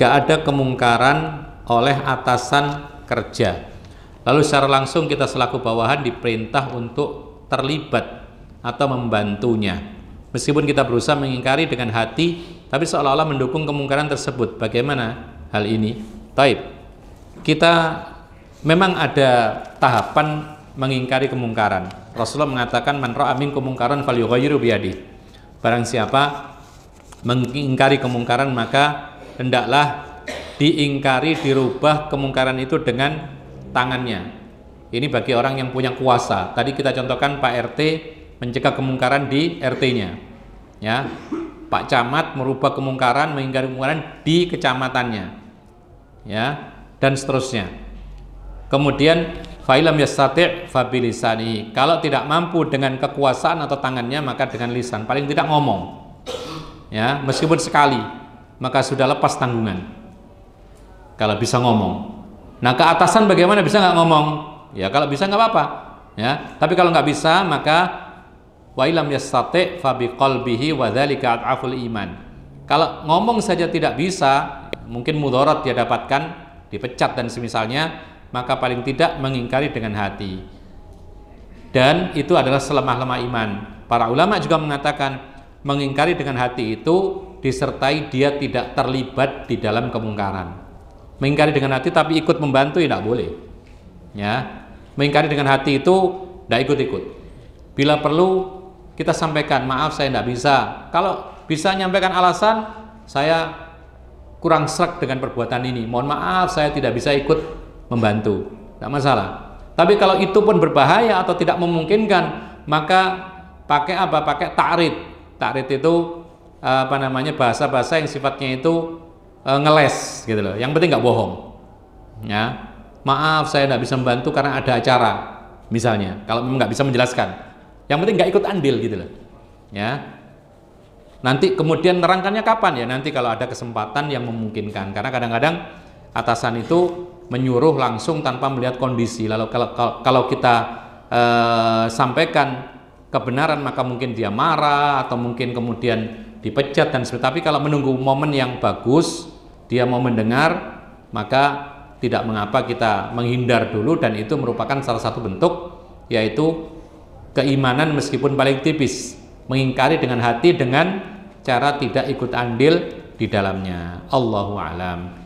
jika ada kemungkaran oleh atasan kerja. Lalu secara langsung kita selaku bawahan diperintah untuk terlibat atau membantunya. Meskipun kita berusaha mengingkari dengan hati tapi seolah-olah mendukung kemungkaran tersebut. Bagaimana hal ini? Taib. Kita memang ada tahapan mengingkari kemungkaran. Rasulullah mengatakan man ra'a minkum mungkaran falyughayyiru barang siapa mengingkari kemungkaran maka hendaklah diingkari dirubah kemungkaran itu dengan tangannya. Ini bagi orang yang punya kuasa. Tadi kita contohkan Pak RT mencegah kemungkaran di RT-nya ya Pak Camat merubah kemungkaran mengingkari kemungkaran di kecamatannya. Ya dan seterusnya. Kemudian fa'ilam yastati' fabilisani kalau tidak mampu dengan kekuasaan atau tangannya maka dengan lisan. Paling tidak ngomong. Ya meskipun sekali maka sudah lepas tanggungan. Kalau bisa ngomong. Nah keatasan bagaimana bisa nggak ngomong? Ya kalau bisa nggak apa-apa ya. Tapi kalau nggak bisa maka wa ilam yastati fa biqalbihi wa dzalika adaful iman. Kalau ngomong saja tidak bisa mungkin mudarat dia dapatkan dipecat dan semisalnya maka paling tidak mengingkari dengan hati. Dan itu adalah selemah-lemah iman. Para ulama juga mengatakan mengingkari dengan hati itu disertai dia tidak terlibat di dalam kemungkaran. Mengingkari dengan hati tapi ikut membantu ya tidak boleh. Ya, mengingkari dengan hati itu tidak ikut-ikut. Bila perlu kita sampaikan maaf saya tidak bisa. Kalau bisa nyampaikan alasan saya kurang serak dengan perbuatan ini. Mohon maaf saya tidak bisa ikut membantu. Tidak masalah. Tapi kalau itu pun berbahaya atau tidak memungkinkan, maka pakai apa? Pakai takrit. Takrit itu apa namanya bahasa-bahasa yang sifatnya itu e, ngeles gitu loh. Yang penting nggak bohong. Ya, maaf saya tidak bisa membantu karena ada acara misalnya. Kalau memang nggak bisa menjelaskan, yang penting nggak ikut andil gitu loh. Ya, nanti kemudian nerangkannya kapan ya? Nanti kalau ada kesempatan yang memungkinkan. Karena kadang-kadang atasan itu menyuruh langsung tanpa melihat kondisi. Lalu kalau kalau, kalau kita e, sampaikan kebenaran maka mungkin dia marah atau mungkin kemudian dipecat dan sebagainya. Tapi kalau menunggu momen yang bagus, dia mau mendengar, maka tidak mengapa kita menghindar dulu dan itu merupakan salah satu bentuk yaitu keimanan meskipun paling tipis, mengingkari dengan hati dengan cara tidak ikut andil di dalamnya. Allahu alam.